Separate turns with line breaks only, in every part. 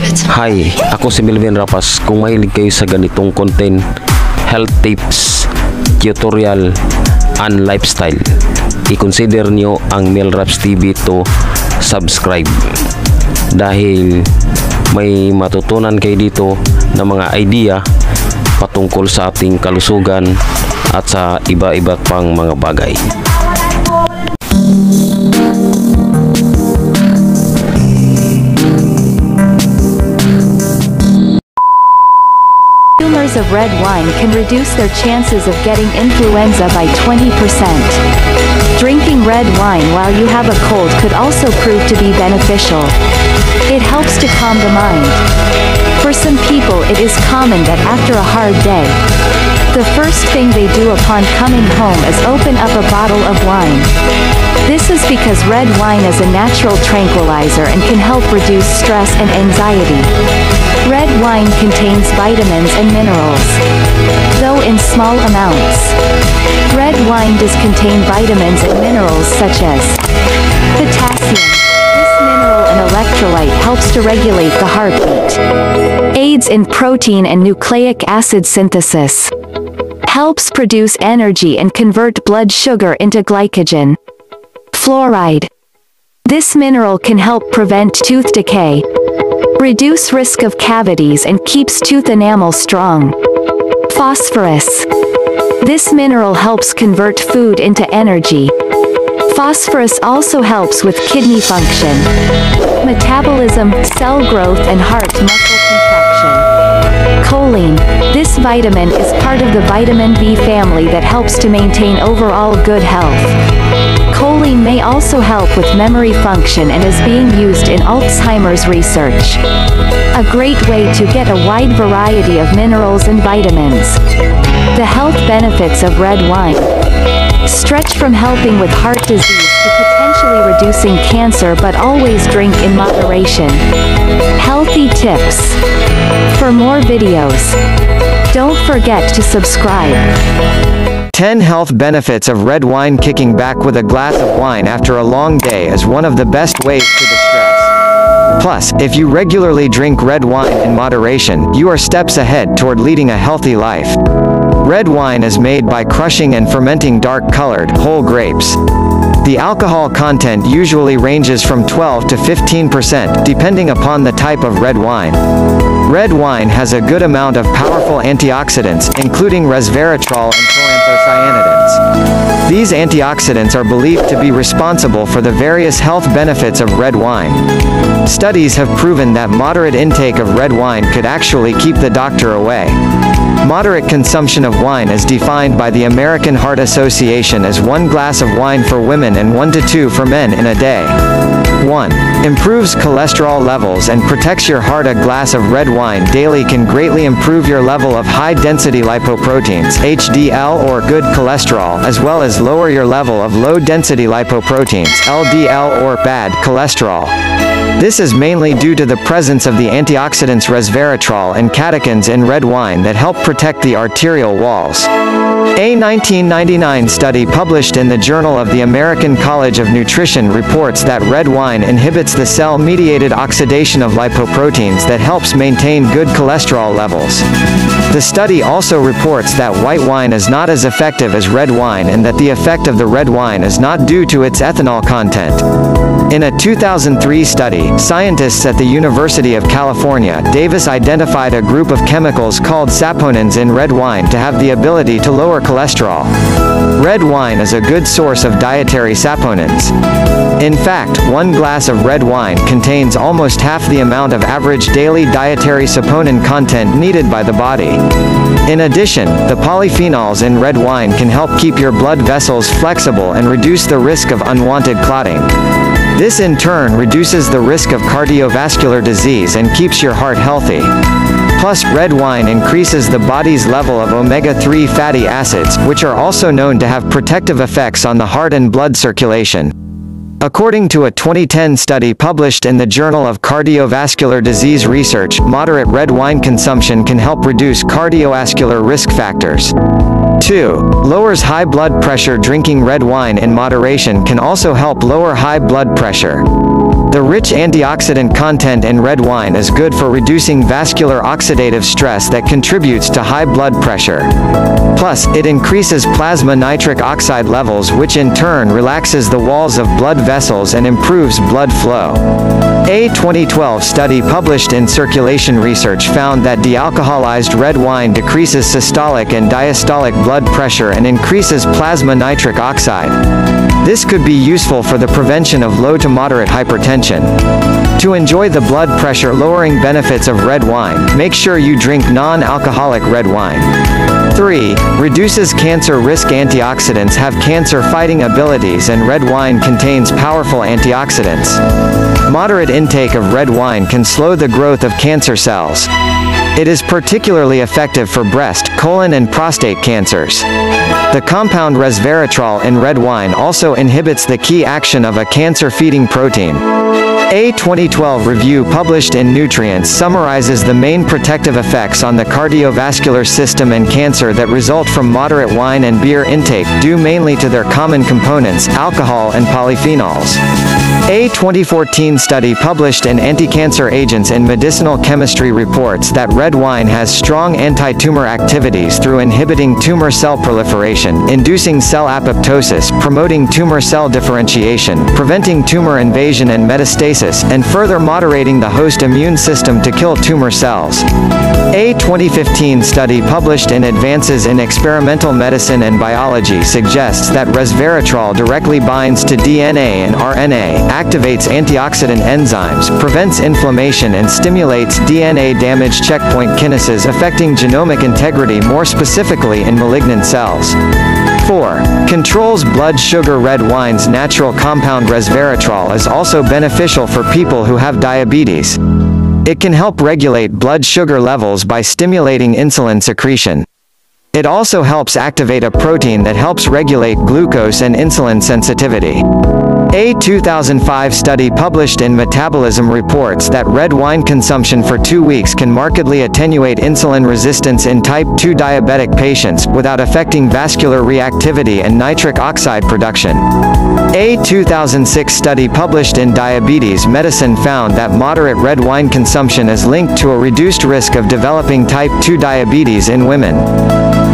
Hi, ako si Melvin Rapas. Kung mahilig kayo sa ganitong content, health tips, tutorial, and lifestyle, i-consider nyo ang Melraps TV to subscribe. Dahil may matutunan kayo dito na mga idea patungkol sa ating kalusugan at sa iba-iba pang mga bagay.
Of red wine can reduce their chances of getting influenza by 20%. Drinking red wine while you have a cold could also prove to be beneficial. It helps to calm the mind. For some people it is common that after a hard day, first thing they do upon coming home is open up a bottle of wine. This is because red wine is a natural tranquilizer and can help reduce stress and anxiety. Red wine contains vitamins and minerals, though in small amounts. Red wine does contain vitamins and minerals such as potassium. This mineral and electrolyte helps to regulate the heartbeat. Aids in protein and nucleic acid synthesis. Helps produce energy and convert blood sugar into glycogen. Fluoride. This mineral can help prevent tooth decay, reduce risk of cavities and keeps tooth enamel strong. Phosphorus. This mineral helps convert food into energy. Phosphorus also helps with kidney function, metabolism, cell growth and heart muscle contraction. Choline. This vitamin is part of the vitamin B family that helps to maintain overall good health. Choline may also help with memory function and is being used in Alzheimer's research. A great way to get a wide variety of minerals and vitamins. The health benefits of red wine. Stretch from helping with heart disease to potentially reducing cancer but always drink in moderation. Healthy tips. For more videos, don't forget to subscribe.
10 health benefits of red wine kicking back with a glass of wine after a long day is one of the best ways to distress. Plus, if you regularly drink red wine in moderation, you are steps ahead toward leading a healthy life. Red wine is made by crushing and fermenting dark-colored, whole grapes. The alcohol content usually ranges from 12 to 15%, depending upon the type of red wine. Red wine has a good amount of powerful antioxidants, including resveratrol and proanthocyanidins. These antioxidants are believed to be responsible for the various health benefits of red wine. Studies have proven that moderate intake of red wine could actually keep the doctor away. Moderate consumption of wine is defined by the American Heart Association as one glass of wine for women and one to two for men in a day. 1. Improves cholesterol levels and protects your heart. A glass of red wine daily can greatly improve your level of high-density lipoproteins HDL or good cholesterol as well as lower your level of low-density lipoproteins LDL or bad cholesterol. This is mainly due to the presence of the antioxidants resveratrol and catechins in red wine that help protect the arterial walls. A 1999 study published in the Journal of the American College of Nutrition reports that red wine inhibits the cell-mediated oxidation of lipoproteins that helps maintain good cholesterol levels. The study also reports that white wine is not as effective as red wine and that the effect of the red wine is not due to its ethanol content. In a 2003 study, scientists at the University of California, Davis identified a group of chemicals called saponins in red wine to have the ability to lower cholesterol. Red wine is a good source of dietary saponins. In fact, one glass of red wine contains almost half the amount of average daily dietary saponin content needed by the body. In addition, the polyphenols in red wine can help keep your blood vessels flexible and reduce the risk of unwanted clotting. This in turn reduces the risk of cardiovascular disease and keeps your heart healthy. Plus, red wine increases the body's level of omega-3 fatty acids, which are also known to have protective effects on the heart and blood circulation. According to a 2010 study published in the Journal of Cardiovascular Disease Research, moderate red wine consumption can help reduce cardiovascular risk factors. 2. Lowers high blood pressure Drinking red wine in moderation can also help lower high blood pressure. The rich antioxidant content in red wine is good for reducing vascular oxidative stress that contributes to high blood pressure. Plus, it increases plasma nitric oxide levels which in turn relaxes the walls of blood vessels and improves blood flow. A 2012 study published in Circulation Research found that dealcoholized red wine decreases systolic and diastolic blood pressure and increases plasma nitric oxide. This could be useful for the prevention of low to moderate hypertension. To enjoy the blood pressure lowering benefits of red wine, make sure you drink non-alcoholic red wine. 3. Reduces cancer risk Antioxidants have cancer-fighting abilities and red wine contains powerful antioxidants. Moderate intake of red wine can slow the growth of cancer cells. It is particularly effective for breast, colon and prostate cancers. The compound resveratrol in red wine also inhibits the key action of a cancer-feeding protein. A 2012 review published in Nutrients summarizes the main protective effects on the cardiovascular system and cancer that result from moderate wine and beer intake due mainly to their common components, alcohol and polyphenols. A 2014 study published in Anti-Cancer Agents in Medicinal Chemistry reports that red wine has strong anti-tumor activities through inhibiting tumor cell proliferation, inducing cell apoptosis, promoting tumor cell differentiation, preventing tumor invasion and metastasis and further moderating the host immune system to kill tumor cells. A 2015 study published in Advances in Experimental Medicine and Biology suggests that resveratrol directly binds to DNA and RNA, activates antioxidant enzymes, prevents inflammation and stimulates DNA damage checkpoint kinases affecting genomic integrity more specifically in malignant cells. 4. Controls blood sugar Red wine's natural compound resveratrol is also beneficial for people who have diabetes. It can help regulate blood sugar levels by stimulating insulin secretion. It also helps activate a protein that helps regulate glucose and insulin sensitivity. A 2005 study published in Metabolism reports that red wine consumption for two weeks can markedly attenuate insulin resistance in type 2 diabetic patients without affecting vascular reactivity and nitric oxide production. A 2006 study published in Diabetes Medicine found that moderate red wine consumption is linked to a reduced risk of developing type 2 diabetes in women.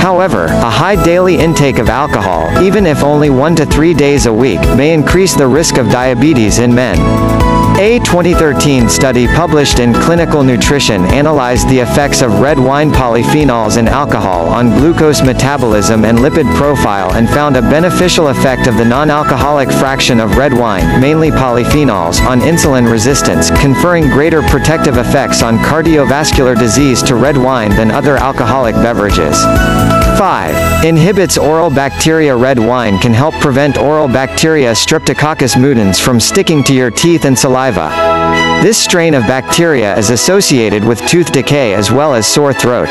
However, a high daily intake of alcohol, even if only one to three days a week, may increase the risk of diabetes in men. A 2013 study published in Clinical Nutrition analyzed the effects of red wine polyphenols and alcohol on glucose metabolism and lipid profile and found a beneficial effect of the non-alcoholic fraction of red wine, mainly polyphenols, on insulin resistance, conferring greater protective effects on cardiovascular disease to red wine than other alcoholic beverages. 5. Inhibits oral bacteria Red wine can help prevent oral bacteria Streptococcus mutans from sticking to your teeth and saliva. This strain of bacteria is associated with tooth decay as well as sore throat.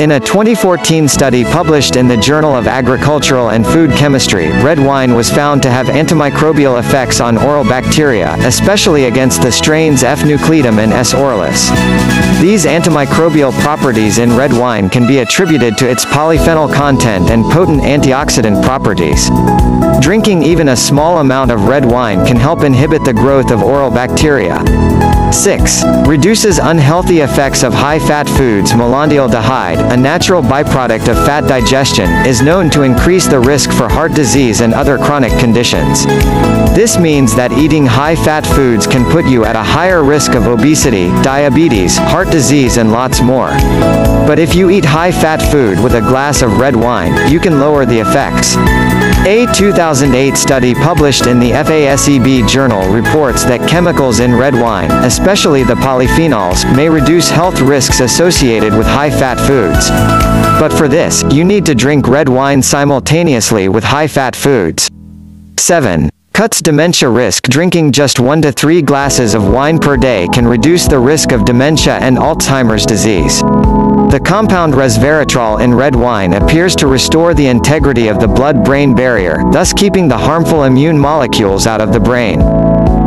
In a 2014 study published in the Journal of Agricultural and Food Chemistry, red wine was found to have antimicrobial effects on oral bacteria, especially against the strains F. nucleatum and S. aureus. These antimicrobial properties in red wine can be attributed to its polyphenol content and potent antioxidant properties. Drinking even a small amount of red wine can help inhibit the growth of oral bacteria. 6. Reduces unhealthy effects of high-fat foods Malondialdehyde, a natural byproduct of fat digestion, is known to increase the risk for heart disease and other chronic conditions. This means that eating high-fat foods can put you at a higher risk of obesity, diabetes, heart disease and lots more. But if you eat high-fat food with a glass of red wine, you can lower the effects. A 2008 study published in the FASEB journal reports that chemicals in red wine, especially the polyphenols, may reduce health risks associated with high-fat foods. But for this, you need to drink red wine simultaneously with high-fat foods. 7. Cuts dementia risk Drinking just 1 to 3 glasses of wine per day can reduce the risk of dementia and Alzheimer's disease. The compound resveratrol in red wine appears to restore the integrity of the blood-brain barrier, thus keeping the harmful immune molecules out of the brain.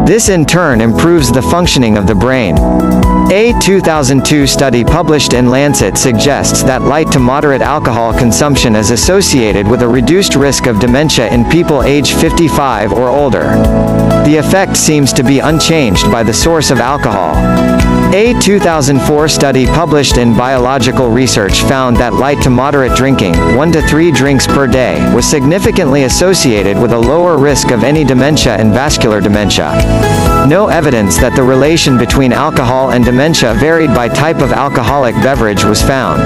This in turn improves the functioning of the brain. A 2002 study published in Lancet suggests that light to moderate alcohol consumption is associated with a reduced risk of dementia in people age 55 or older. The effect seems to be unchanged by the source of alcohol. A 2004 study published in Biological Research found that light to moderate drinking, 1 to 3 drinks per day, was significantly associated with a lower risk of any dementia and vascular dementia. No evidence that the relation between alcohol and dementia varied by type of alcoholic beverage was found.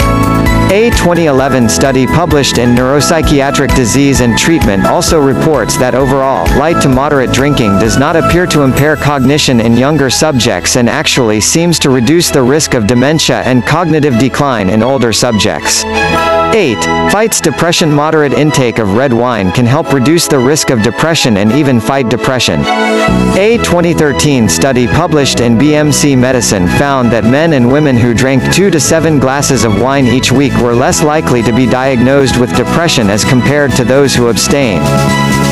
A 2011 study published in Neuropsychiatric Disease and Treatment also reports that overall, light to moderate drinking does not appear to impair cognition in younger subjects and actually seems to reduce the risk of dementia and cognitive decline in older subjects. 8. Fights depression Moderate intake of red wine can help reduce the risk of depression and even fight depression. A 2013 study published in BMC Medicine found that men and women who drank 2 to 7 glasses of wine each week were less likely to be diagnosed with depression as compared to those who abstained.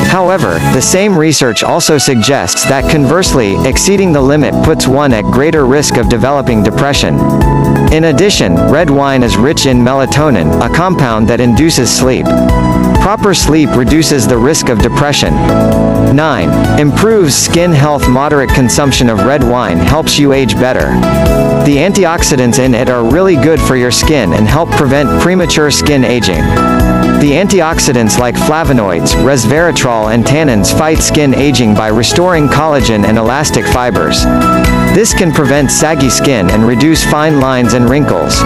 However, the same research also suggests that conversely, exceeding the limit puts one at greater risk of developing depression. In addition, red wine is rich in melatonin, a compound that induces sleep. Proper sleep reduces the risk of depression. 9. Improves skin health Moderate consumption of red wine helps you age better. The antioxidants in it are really good for your skin and help prevent premature skin aging. The antioxidants like flavonoids, resveratrol and tannins fight skin aging by restoring collagen and elastic fibers. This can prevent saggy skin and reduce fine lines and wrinkles.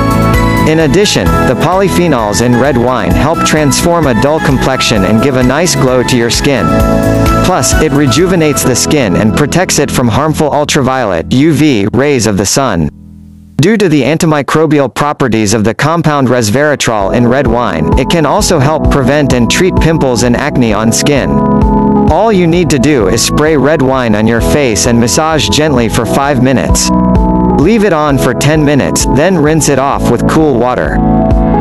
In addition, the polyphenols in red wine help transform a dull complexion and give a nice glow to your skin. Plus, it rejuvenates the skin and protects it from harmful ultraviolet UV rays of the sun. Due to the antimicrobial properties of the compound resveratrol in red wine, it can also help prevent and treat pimples and acne on skin. All you need to do is spray red wine on your face and massage gently for 5 minutes. Leave it on for 10 minutes, then rinse it off with cool water.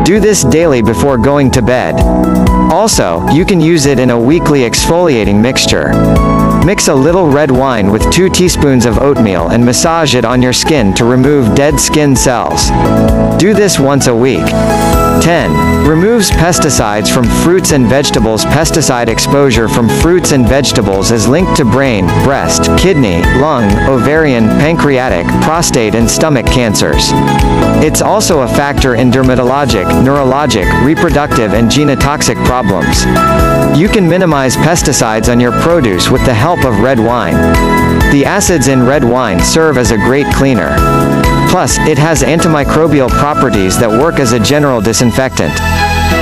Do this daily before going to bed. Also, you can use it in a weekly exfoliating mixture. Mix a little red wine with 2 teaspoons of oatmeal and massage it on your skin to remove dead skin cells. Do this once a week. 10. Removes pesticides from fruits and vegetables Pesticide exposure from fruits and vegetables is linked to brain, breast, kidney, lung, ovarian, pancreatic, prostate and stomach cancers. It's also a factor in dermatologic, neurologic, reproductive and genotoxic problems. You can minimize pesticides on your produce with the help of red wine. The acids in red wine serve as a great cleaner. Plus, it has antimicrobial properties that work as a general disinfectant.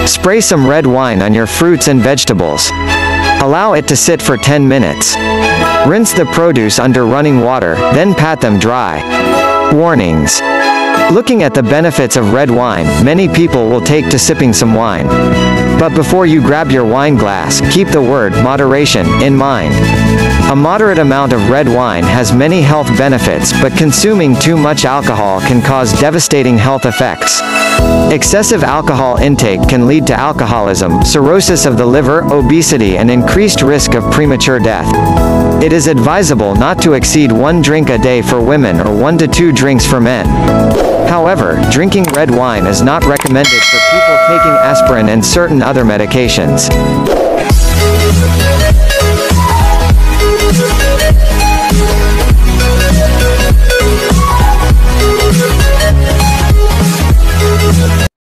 Spray some red wine on your fruits and vegetables. Allow it to sit for 10 minutes. Rinse the produce under running water, then pat them dry. Warnings. Looking at the benefits of red wine, many people will take to sipping some wine. But before you grab your wine glass, keep the word moderation in mind. A moderate amount of red wine has many health benefits, but consuming too much alcohol can cause devastating health effects. Excessive alcohol intake can lead to alcoholism, cirrhosis of the liver, obesity and increased risk of premature death. It is advisable not to exceed one drink a day for women or one to two drinks for men. However, drinking red wine is not recommended for people taking aspirin and certain other medications.